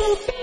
Boop.